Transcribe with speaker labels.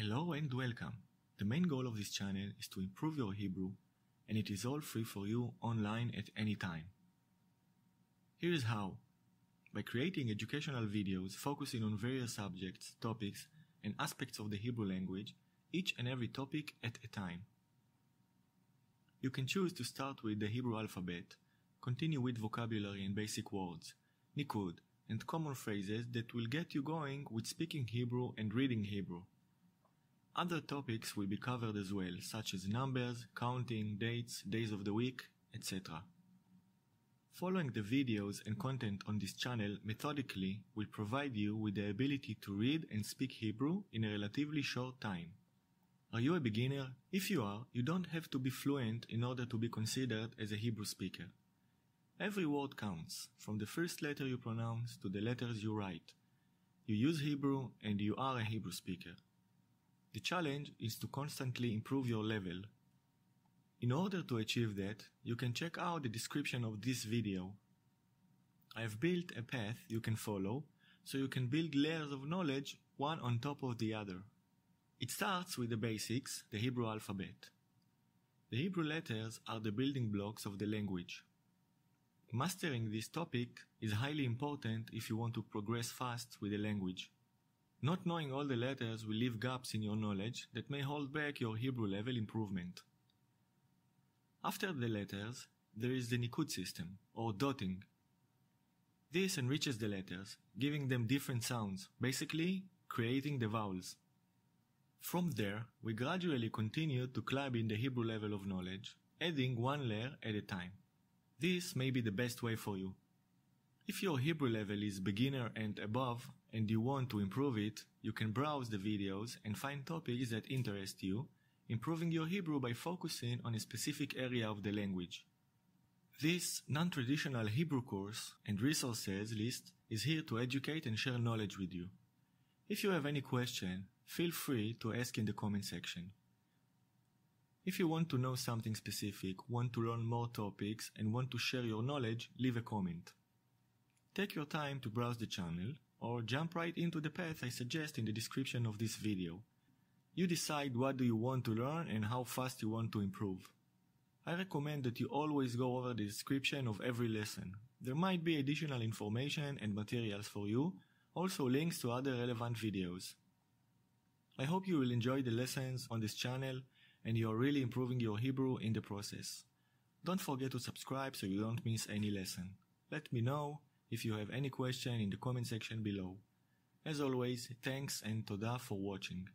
Speaker 1: Hello and welcome. The main goal of this channel is to improve your Hebrew and it is all free for you online at any time. Here is how. By creating educational videos focusing on various subjects, topics, and aspects of the Hebrew language, each and every topic at a time. You can choose to start with the Hebrew alphabet, continue with vocabulary and basic words, nikud, and common phrases that will get you going with speaking Hebrew and reading Hebrew. Other topics will be covered as well, such as numbers, counting, dates, days of the week, etc. Following the videos and content on this channel methodically will provide you with the ability to read and speak Hebrew in a relatively short time. Are you a beginner? If you are, you don't have to be fluent in order to be considered as a Hebrew speaker. Every word counts, from the first letter you pronounce to the letters you write. You use Hebrew and you are a Hebrew speaker. The challenge is to constantly improve your level. In order to achieve that, you can check out the description of this video. I have built a path you can follow so you can build layers of knowledge one on top of the other. It starts with the basics, the Hebrew alphabet. The Hebrew letters are the building blocks of the language. Mastering this topic is highly important if you want to progress fast with the language. Not knowing all the letters will leave gaps in your knowledge that may hold back your Hebrew level improvement. After the letters, there is the Nikud system, or dotting. This enriches the letters, giving them different sounds, basically creating the vowels. From there, we gradually continue to climb in the Hebrew level of knowledge, adding one layer at a time. This may be the best way for you. If your Hebrew level is beginner and above and you want to improve it, you can browse the videos and find topics that interest you, improving your Hebrew by focusing on a specific area of the language. This non-traditional Hebrew course and resources list is here to educate and share knowledge with you. If you have any question, feel free to ask in the comment section. If you want to know something specific, want to learn more topics, and want to share your knowledge, leave a comment. Take your time to browse the channel or jump right into the path I suggest in the description of this video. You decide what do you want to learn and how fast you want to improve. I recommend that you always go over the description of every lesson. There might be additional information and materials for you, also links to other relevant videos. I hope you will enjoy the lessons on this channel and you are really improving your Hebrew in the process. Don't forget to subscribe so you don't miss any lesson. Let me know if you have any question in the comment section below. As always, thanks and toda for watching.